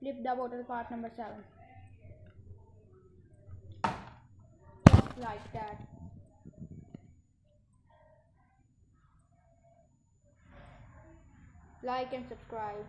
flip the bottle part number 7 just like that. Like and subscribe.